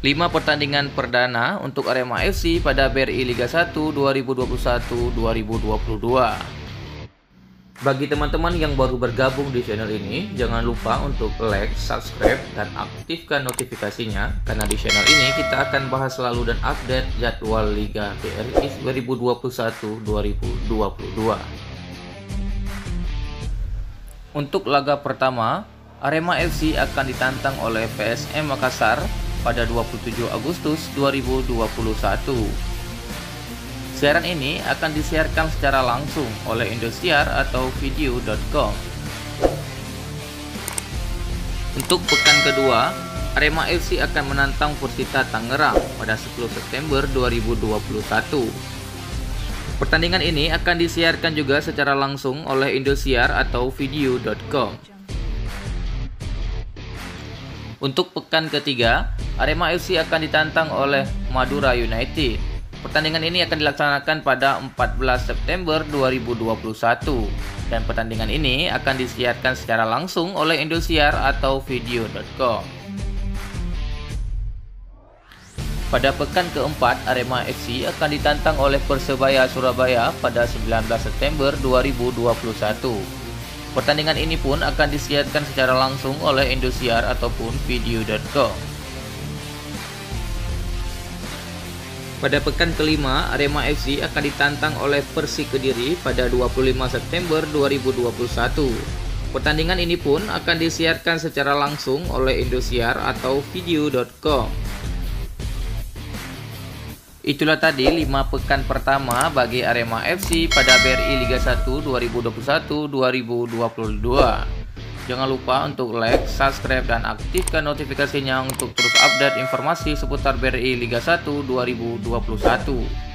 5 pertandingan perdana untuk Arema FC pada BRI Liga 1 2021-2022. Bagi teman-teman yang baru bergabung di channel ini, jangan lupa untuk like, subscribe, dan aktifkan notifikasinya karena di channel ini kita akan bahas selalu dan update jadwal Liga BRI 2021-2022. Untuk laga pertama, Arema FC akan ditantang oleh PSM Makassar pada 27 Agustus 2021. Siaran ini akan disiarkan secara langsung oleh Indosiar atau video.com. Untuk pekan kedua, Arema FC akan menantang Persita Tangerang pada 10 September 2021. Pertandingan ini akan disiarkan juga secara langsung oleh Indosiar atau video.com. Untuk pekan ketiga, Arema FC akan ditantang oleh Madura United. Pertandingan ini akan dilaksanakan pada 14 September 2021 dan pertandingan ini akan disiarkan secara langsung oleh Indosiar atau video.com. Pada pekan keempat, Arema FC akan ditantang oleh Persebaya Surabaya pada 19 September 2021. Pertandingan ini pun akan disiarkan secara langsung oleh Indosiar ataupun video.com. Pada pekan kelima, Arema FC akan ditantang oleh Persik Kediri pada 25 September 2021. Pertandingan ini pun akan disiarkan secara langsung oleh Indosiar atau video.com. Itulah tadi 5 pekan pertama bagi Arema FC pada BRI Liga 1 2021-2022. Jangan lupa untuk like, subscribe, dan aktifkan notifikasinya untuk terus update informasi seputar BRI Liga 1 2021.